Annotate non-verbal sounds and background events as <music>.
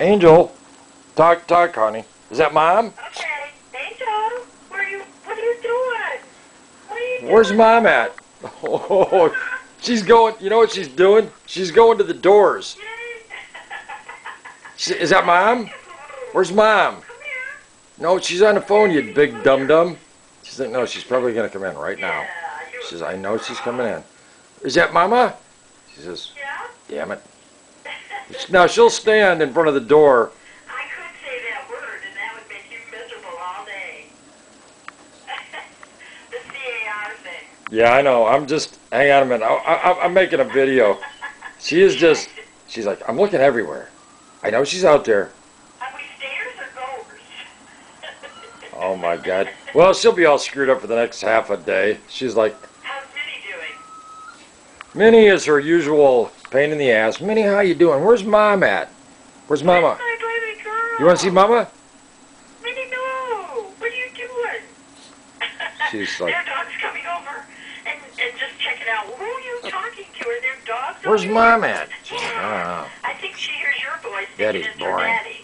Angel, talk, talk, honey. Is that mom? Okay, Angel, what are you, what are you doing? What are you doing? Where's mom at? Oh, she's going. You know what she's doing? She's going to the doors. <laughs> She- Is that mom? Where's mom? Come here. No, she's on the phone. You big dum dum. She's like, no, she's probably gonna come in right now. She says, I know she's coming in. Is that mama? She says, yeah? damn it. Now she'll stand in front of the door. I could say that word and that would make you miserable all day. <laughs> the CAR thing. Yeah, I know. I'm just. Hang on a minute. I, I, I'm making a video. She is <laughs> just. She's like, I'm looking everywhere. I know she's out there. Are we stairs or goers? <laughs> Oh my God. Well, she'll be all screwed up for the next half a day. She's like, How's Minnie doing? Minnie is her usual pain in the ass. Minnie, how you doing? Where's mom at? Where's mama? My baby girl. You want to see mama? Minnie, no. What are you doing? <laughs> She's like- Their dog's coming over and, and just checking out. Who are you talking to? Are there dogs Where's mom at? She's like, I don't know. I think she hears your voice. It's her boring. Daddy.